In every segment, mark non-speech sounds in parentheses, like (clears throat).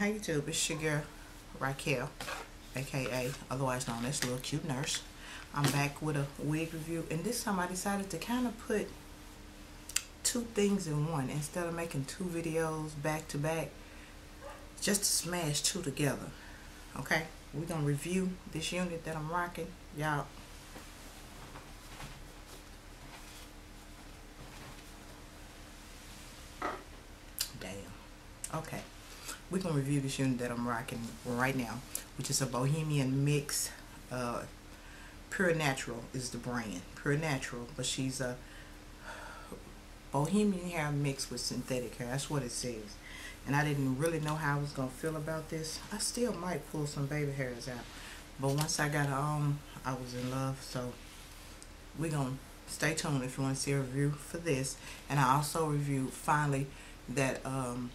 Hey YouTube, it's your girl Raquel, aka otherwise known as Little Cute Nurse. I'm back with a wig review, and this time I decided to kind of put two things in one instead of making two videos back to back, just to smash two together. Okay, we're gonna review this unit that I'm rocking, y'all. Damn. Okay we're gonna review this unit that I'm rocking right now, which is a Bohemian Mix. Uh, Pure Natural is the brand, Pure Natural, but she's a Bohemian hair mixed with synthetic hair. That's what it says. And I didn't really know how I was gonna feel about this. I still might pull some baby hairs out, but once I got it on, I was in love. So we're gonna stay tuned if you want to see a review for this. And I also reviewed finally that um,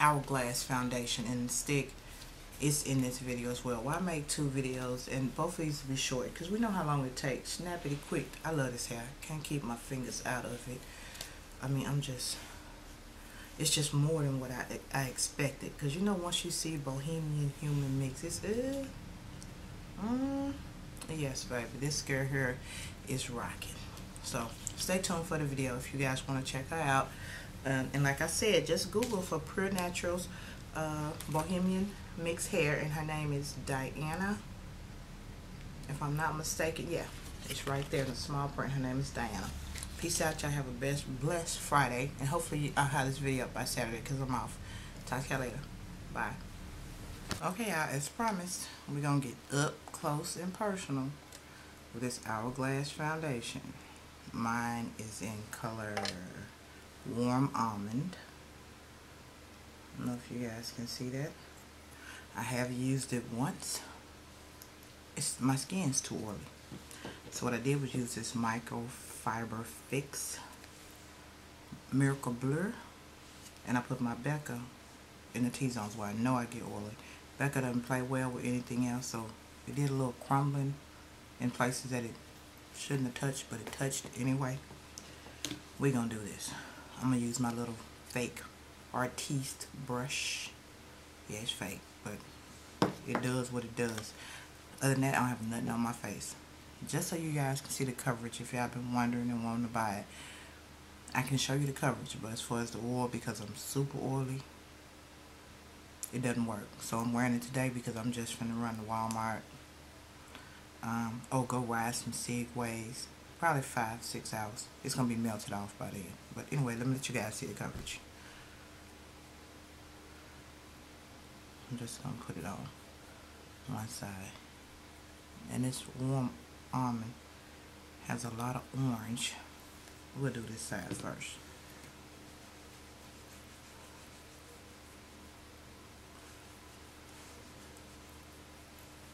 Hourglass foundation and stick is in this video as well. Well, I make two videos and both of these will be short because we know how long it takes. Snappity quick. I love this hair. Can't keep my fingers out of it. I mean, I'm just, it's just more than what I, I expected. Because you know, once you see Bohemian Human Mix, it's, uh, mm, yes, baby. This girl here is rocking. So, stay tuned for the video if you guys want to check her out. Um, and like I said, just Google for Pure Naturals uh, Bohemian Mixed Hair. And her name is Diana. If I'm not mistaken, yeah. It's right there in the small print. Her name is Diana. Peace out. Y'all have a best blessed Friday. And hopefully I'll have this video up by Saturday because I'm off. Talk to y'all later. Bye. Okay, y'all. As promised, we're going to get up close and personal with this Hourglass Foundation. Mine is in color warm almond. I don't know if you guys can see that. I have used it once. It's My skin's too oily. So what I did was use this microfiber fix miracle blur and I put my Becca in the T-zones where I know I get oily. Becca doesn't play well with anything else so it did a little crumbling in places that it shouldn't have touched but it touched anyway. We're gonna do this. I'm going to use my little fake artiste brush. Yeah, it's fake, but it does what it does. Other than that, I don't have nothing on my face. Just so you guys can see the coverage if y'all been wondering and wanting to buy it. I can show you the coverage, but as far as the oil, because I'm super oily, it doesn't work. So I'm wearing it today because I'm just finna run to Walmart. Um, oh, go ride some Segways probably five, six hours. It's going to be melted off by then. But anyway, let me let you guys see the coverage. I'm just going to put it on one side. And this warm almond has a lot of orange. We'll do this side first.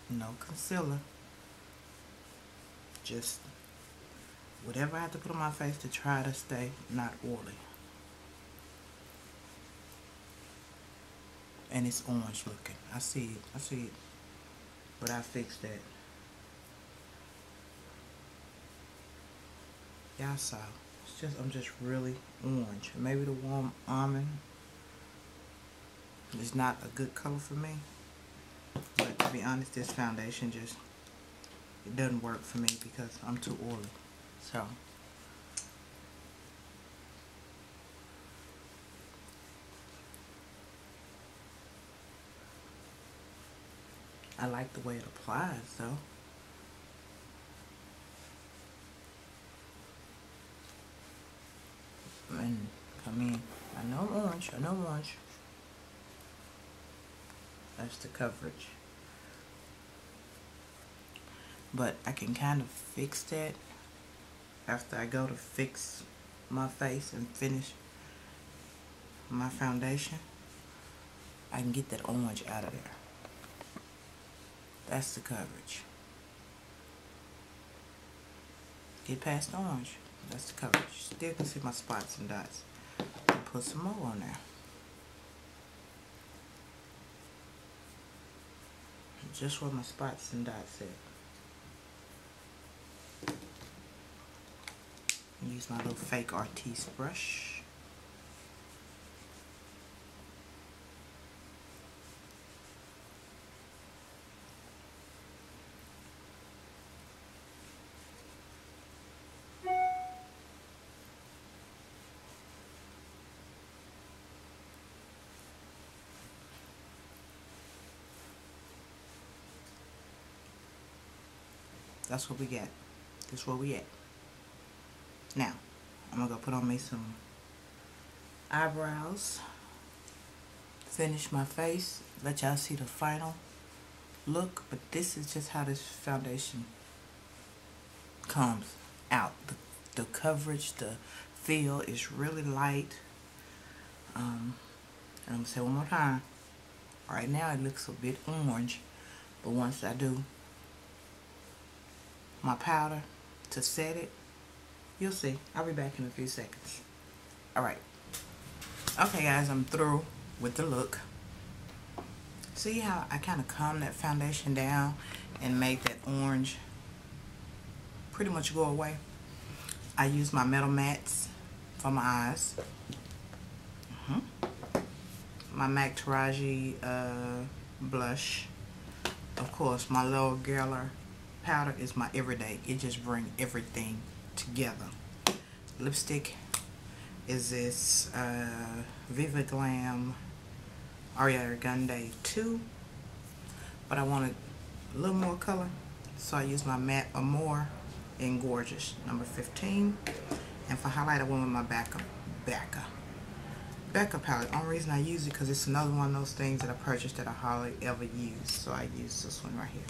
No concealer. Just whatever I have to put on my face to try to stay not oily. And it's orange looking. I see it. I see it. But I fixed that. Y'all saw. It's just I'm just really orange. Maybe the warm almond is not a good color for me. But to be honest, this foundation just it doesn't work for me because I'm too oily. So I like the way it applies though. And come in. I know orange, I know orange. That's the coverage. But I can kind of fix that after I go to fix my face and finish my foundation, I can get that orange out of there. That's the coverage. Get past orange. That's the coverage. Still can see my spots and dots. And put some more on there. Just where my spots and dots at. use my little fake Artiste brush. That's what we get. That's what we get. Now, I'm gonna go put on me some eyebrows. Finish my face. Let y'all see the final look. But this is just how this foundation comes out. The, the coverage, the feel is really light. Um, I'm gonna say one more time. Right now it looks a bit orange. But once I do my powder to set it, you'll see. I'll be back in a few seconds. Alright. Okay guys, I'm through with the look. See how I kind of calmed that foundation down and made that orange pretty much go away. I use my metal mats for my eyes. Uh -huh. My MAC Taraji uh, blush. Of course, my L'Oreal Geller powder is my everyday. It just brings everything together. Lipstick is this uh, Viva Glam Ariana Grande 2. But I wanted a little more color. So I used my Matte Amore in Gorgeous, number 15. And for highlight, I went with my Becca. Becca. Becca palette. Only reason I use it because it's another one of those things that I purchased that I hardly ever use. So I use this one right here.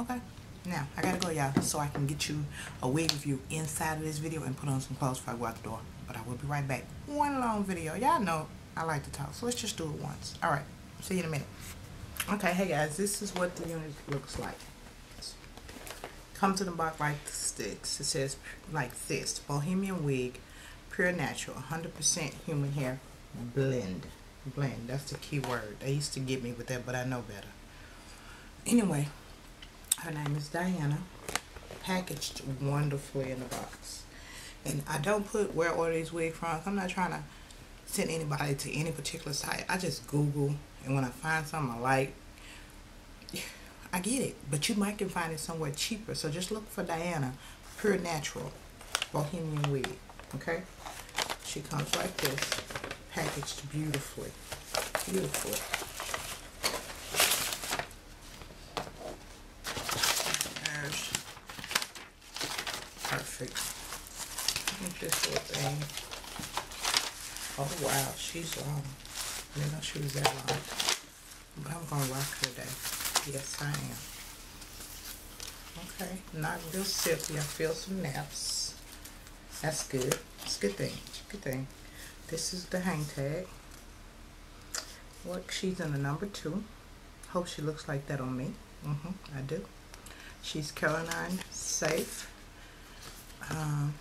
Okay. Now, I gotta go, y'all, so I can get you a wig review inside of this video and put on some clothes before I go out the door. But I will be right back. One long video. Y'all know I like to talk, so let's just do it once. All right. See you in a minute. Okay, hey guys, this is what the unit looks like. Comes in the box like sticks. It says like this: Bohemian wig, pure natural, 100% human hair blend. Blend. That's the key word. They used to get me with that, but I know better. Anyway, her name is Diana. Packaged wonderfully in the box. And I don't put where order these wig from. I'm not trying to send anybody to any particular site. I just Google, and when I find something I like, I get it. But you might can find it somewhere cheaper. So just look for Diana Pure Natural Bohemian Wig. Okay? She comes like this, packaged beautifully. Beautifully. Perfect. This little thing. Oh wow, she's long. I didn't know she was that long. But I'm gonna rock her today. Yes, I am. Okay, not real silky. I feel some naps. That's good. It's a good thing. Good thing. This is the hang tag. Look, she's in the number two. Hope she looks like that on me. Mm-hmm, I do. She's Caroline safe. Um,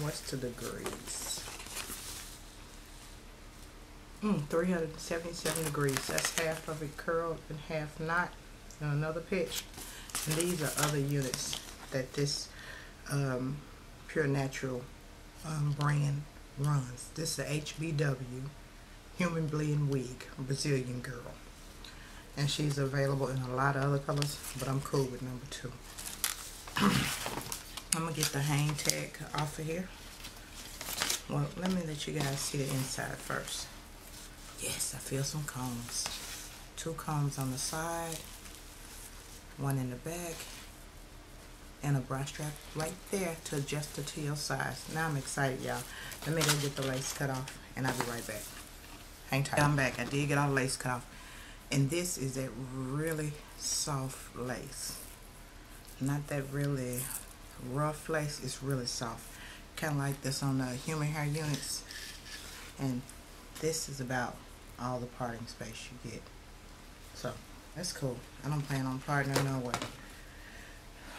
what's to the degrees? Mm, 377 degrees. That's half of it curled and half not. And another pitch. And these are other units that this um, Pure Natural um, brand runs. This is a HBW Human Blend Wig, Brazilian girl. And she's available in a lot of other colors, but I'm cool with number two. (clears throat) I'm going to get the hang tag off of here. Well, let me let you guys see the inside first. Yes, I feel some combs. Two combs on the side, one in the back, and a bra strap right there to adjust it to your size. Now I'm excited, y'all. Let me go get the lace cut off, and I'll be right back. Hang tight. I'm back. I did get all the lace cut off. And this is that really soft lace. Not that really rough lace. It's really soft. Kind of like this on the human hair units. And this is about all the parting space you get. So, that's cool. I don't plan on parting no way.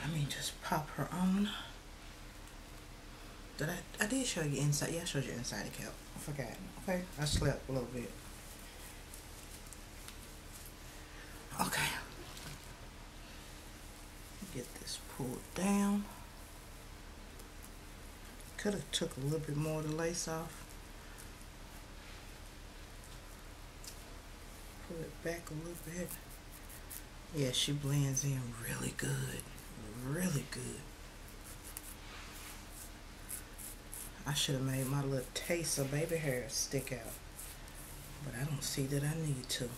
Let me just pop her on. Did I, I did show you inside. Yeah, I showed you inside the cap. I forgot. Okay, I slept a little bit. Okay. Get this pulled down. Could have took a little bit more of the lace off. pull it back a little bit. Yeah, she blends in really good. Really good. I should have made my little taste of baby hair stick out. But I don't see that I need to.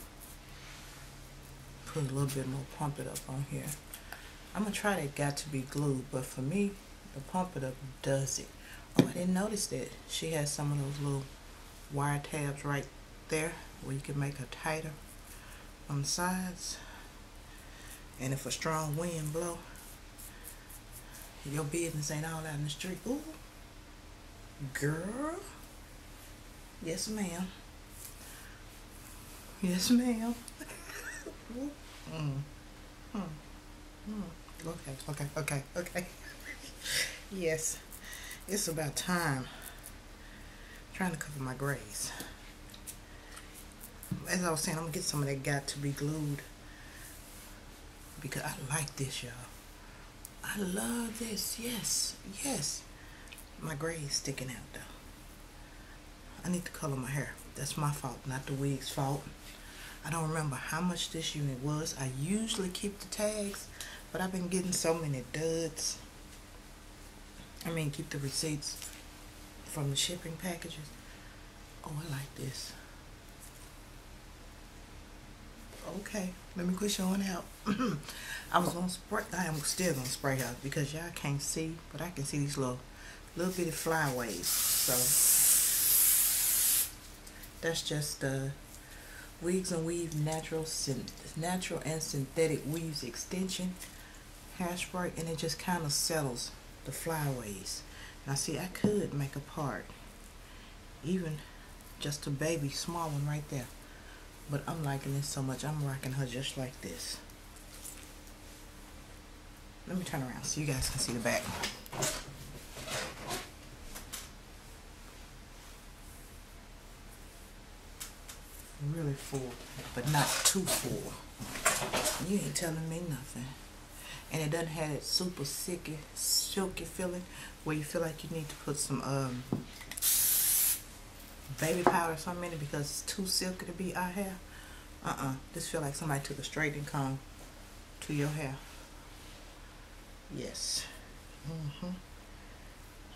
Put a little bit more, pump it up on here. I'm gonna try that Got2b Glued, but for me, the pump it up does it. Oh, I didn't notice that she has some of those little wire tabs right there where you can make her tighter on the sides. And if a strong wind blow, your business ain't all out in the street. Ooh, girl. Yes, ma'am. Yes, ma'am. mm. Mm. Mm. Okay, okay, okay, okay. (laughs) yes, it's about time. I'm trying to cover my grays. As I was saying, I'm gonna get some of that Got2b Glued because I like this, y'all. I love this. Yes, yes. My gray is sticking out though. I need to color my hair. That's my fault, not the wig's fault. I don't remember how much this unit was. I usually keep the tags, but I've been getting so many duds. I mean, keep the receipts from the shipping packages. Oh, I like this. Okay, let me quit showing out. (clears throat) I was gonna spray, I am still gonna spray out because y'all can't see, but I can see these little, little bitty flyaways. So, that's just the uh, Wigs and Weave Natural, Natural and Synthetic Weaves Extension hairspray, and it just kind of settles the flyaways. Now see, I could make a part, even just a baby small one right there. But I'm liking this so much, I'm rocking her just like this. Let me turn around so you guys can see the back. Really full, but not too full. You ain't telling me nothing. And it doesn't have that super silky, silky feeling where you feel like you need to put some um, baby powder or something in it because it's too silky to be our hair. Uh-uh. This feel like somebody took a straightening comb to your hair. Yes. Mm-hmm.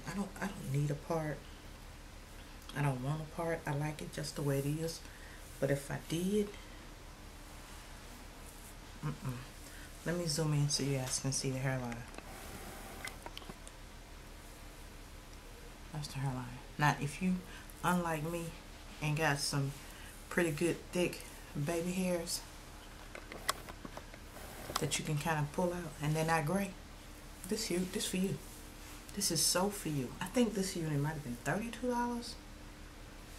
I don't I don't need a part. I don't want a part. I like it just the way it is. But if I did, mm-mm. Let me zoom in so you guys can see the hairline. That's the hairline. Now, if you, unlike me, and got some pretty good thick baby hairs that you can kind of pull out and they're not gray, this you, this for you. This is so for you. I think this unit might have been $32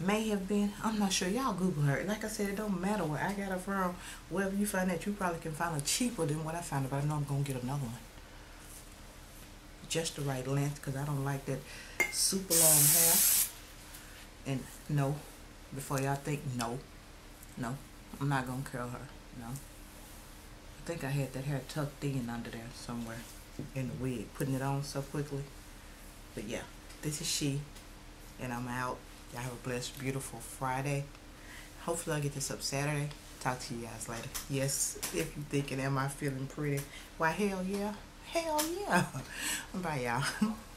may have been. I'm not sure. Y'all Google her. Like I said, it don't matter where I got her from. Wherever you find that, you probably can find her cheaper than what I found. But I know I'm gonna get another one. Just the right length, because I don't like that super long hair. And no, before y'all think no, no, I'm not gonna curl her. No. I think I had that hair tucked in under there somewhere in the wig, putting it on so quickly. But yeah, this is she, and I'm out. Y'all have a blessed, beautiful Friday. Hopefully I'll get this up Saturday. Talk to you guys later. Yes, if you're thinking, am I feeling pretty? Why, hell yeah. Hell yeah. (laughs) Bye, y'all. (laughs)